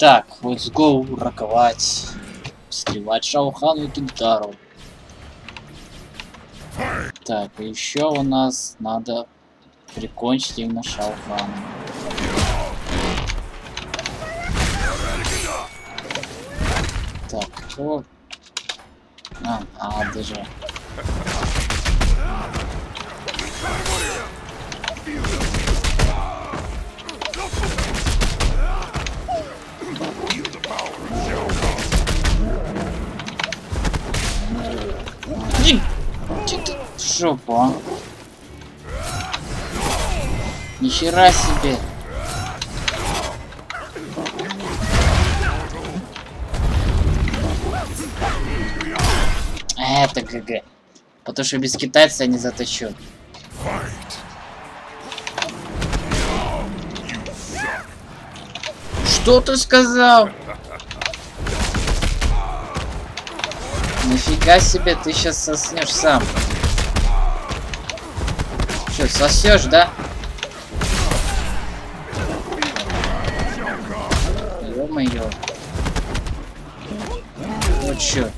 Итак, let's go роковать. Сливать Шаухану и Кентару. Так, еще у нас надо прикончить именно Шаухана. Так, кто... А, надо же. Иди, иди ты себе. Это ГГ. Потому что без китайца я не затащу. Что ты сказал? Нифига себе, ты сейчас соснешь сам. Что, сосешь, да? Ё-моё. Вот чё.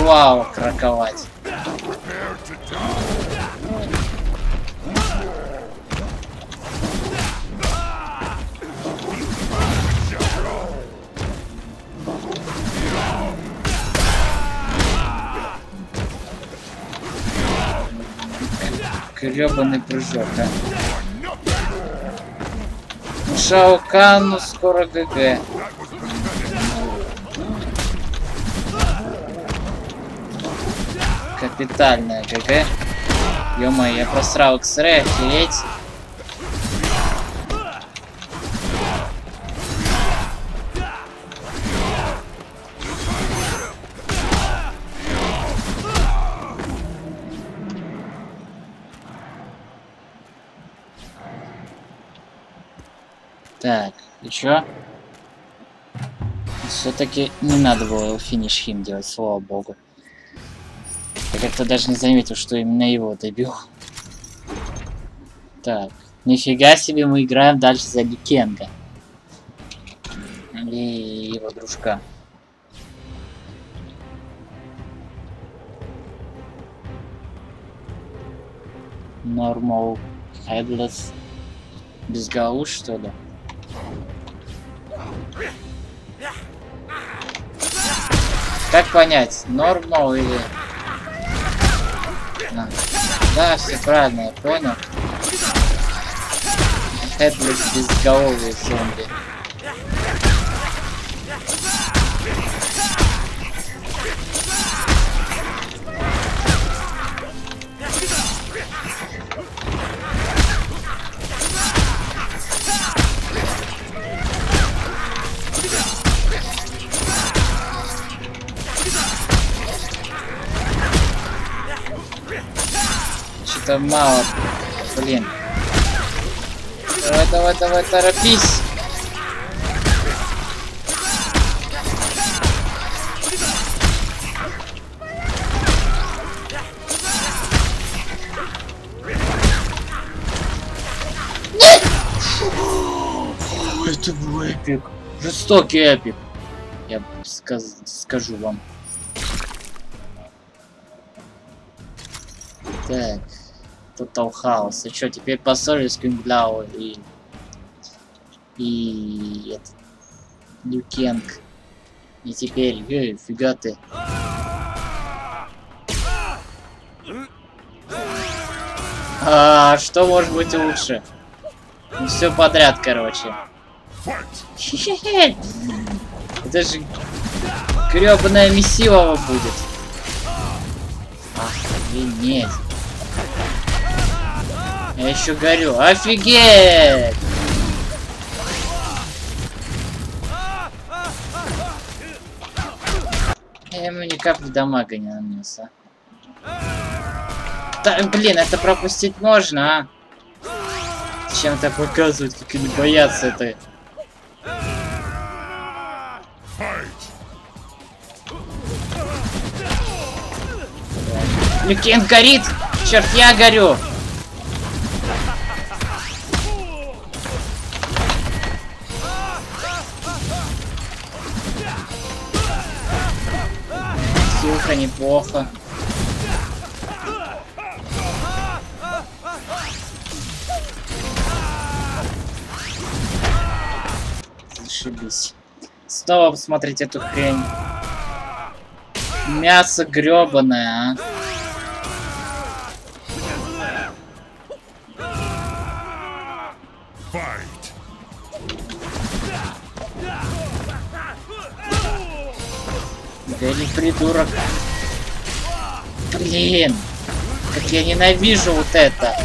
Кунгуао краковать. Гребаный прыжок, а. Ну, Шао Кану скоро ГГ. Капитальная ГГ. ё я просрал X-Ray, охереть. Так, и чё? Все-таки не надо было финиш хим делать, слава богу. Как-то даже не заметил, что именно его добил. Так, нифига себе мы играем дальше за Ликенга. И его дружка. Normal Headless. Без галуш, что ли? Как понять, нормал или... А, Да, все правильно, я понял. Headless безголовые зомби. Что-то мало. Блин. Давай, давай, давай, торопись. Это был эпик. Жестокий эпик. Я сказ скажу вам. Так. Total хаос. И что, теперь поссорились Кюнгляо и... И... Этот... Люкенг. И теперь... Эй, фига ты. А, что может быть лучше? Ну, все подряд, короче. Это же гребаная месилова будет. Охренеть. Я еще горю. Офигеть! Я ему ни капли дамага не нанес, а. Да, блин, это пропустить можно, а? чем так показывают, как они боятся этой Люкент горит! Черт, я горю! Силка неплохо. Зашибись. Снова посмотреть эту хрень. Мясо гребаное, а. Fight! Гори, придурок. Блин. Как я ненавижу вот это.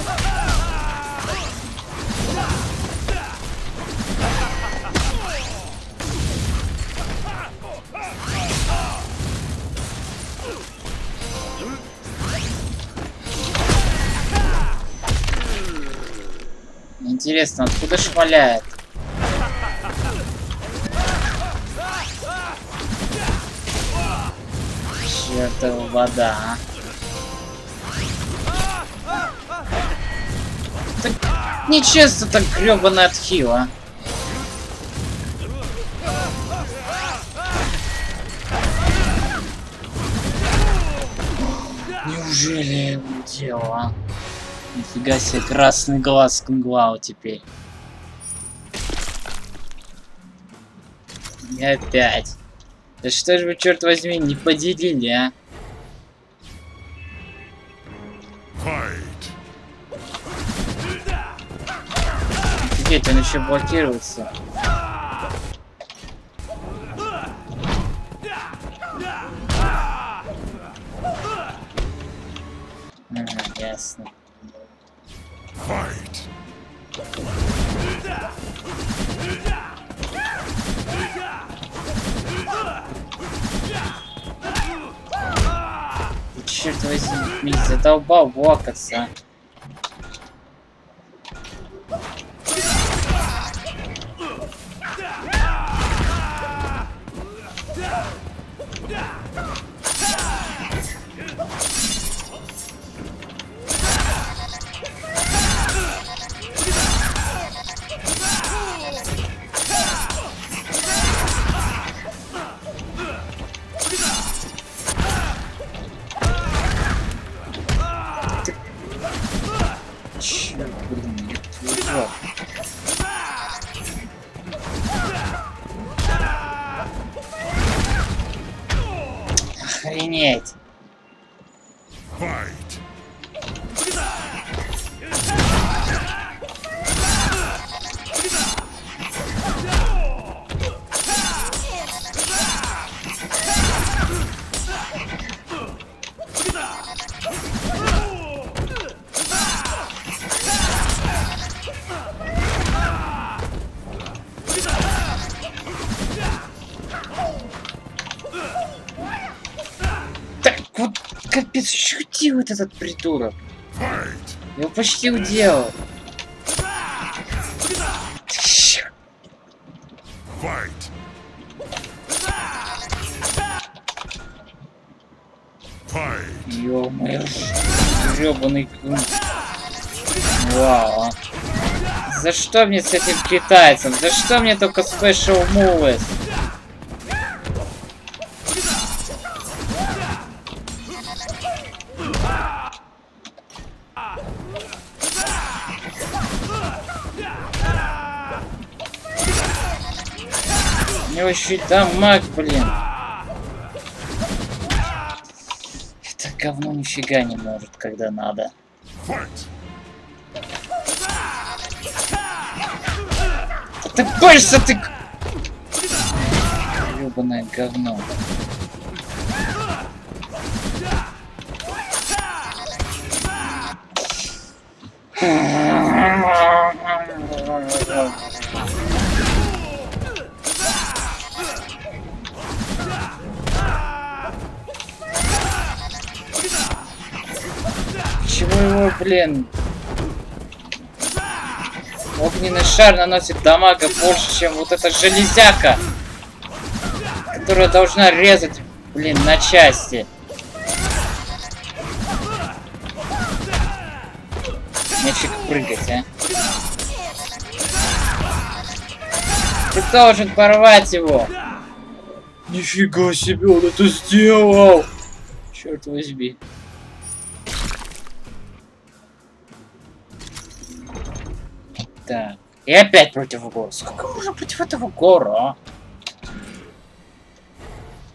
Интересно, откуда шмаляет? Чертова вода, а. Нечестно так гребаный отхил, а. Неужели а? Нифига себе, красный глаз Кунглау теперь. И опять. Да что же вы, черт возьми, не поделили, а? Офигеть, он еще блокируется. Ага, ясно. Fight! Ты, черт возьми, задолбал блокаться. Делает этот придурок? Я его почти уделал. Ё-моё, грёбаный кун. Вау. За что мне с этим китайцем? За что мне только special moves? Него еще и дамаг, блин. Это говно нифига не может, когда надо. Да ты боишься, ты... Ёбаное говно. Блин, Огненный шар наносит дамага больше, чем вот эта железяка, которая должна резать, блин, на части. Мячик прыгать, а. Ты должен порвать его. Нифига себе, он это сделал! Черт возьми. И опять против гора. Сколько можно против этого гора, а?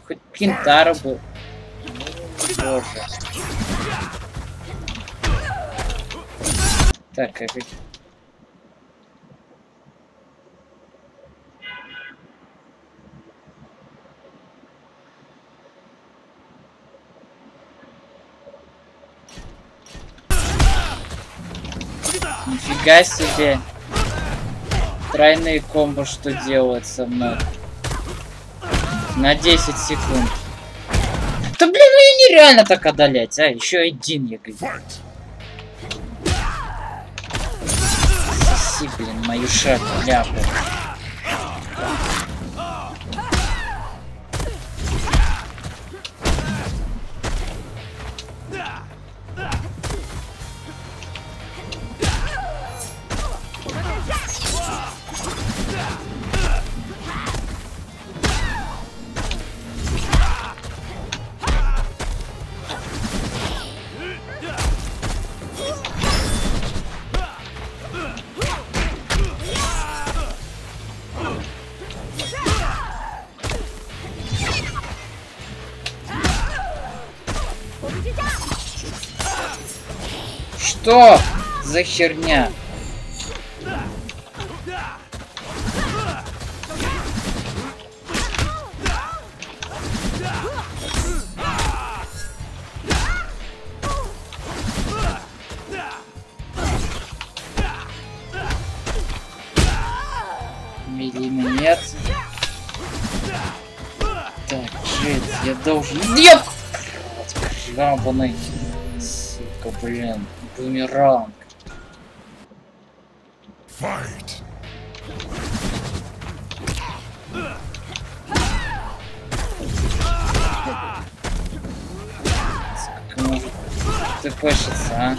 Хоть Кентара был. Боже. Так, как... Нифига себе. Тройные комбо что делает со мной. На 10 секунд. Да блин, ну ее нереально так одолеть, а? Еще один я говорю. Соси, блин, мою шапку, ляпу. Что за херня? Нет. Так, жить, я должен... Ёп! Грабаный. Сука, блин. Бумеранг. Fight! Ты пышется, а?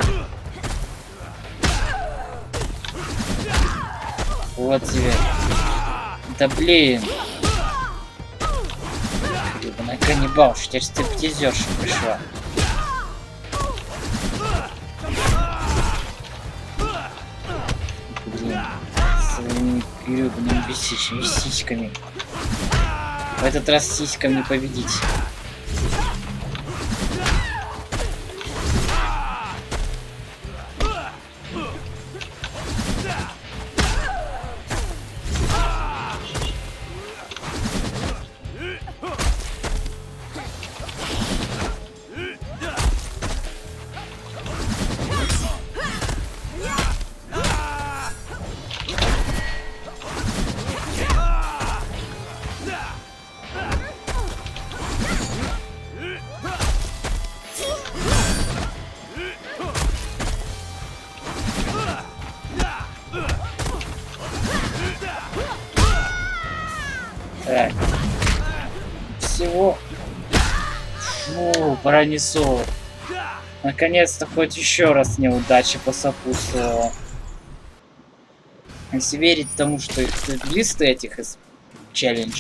Вот тебе. Да блин. Гребаная каннибалша, теперь стриптизерша пришла. Гребаными сисечками, сиськами. В этот раз сиськам не победить. Фу, пронесло. Наконец-то хоть еще раз неудача посопутствовала. Если верить тому, что листы этих из челленджей